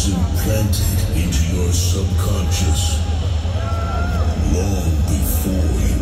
was implanted into your subconscious long before you